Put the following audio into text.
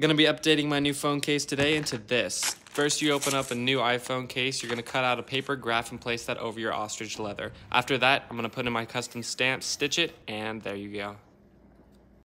Gonna be updating my new phone case today into this. First, you open up a new iPhone case. You're gonna cut out a paper graph and place that over your ostrich leather. After that, I'm gonna put in my custom stamp, stitch it, and there you go.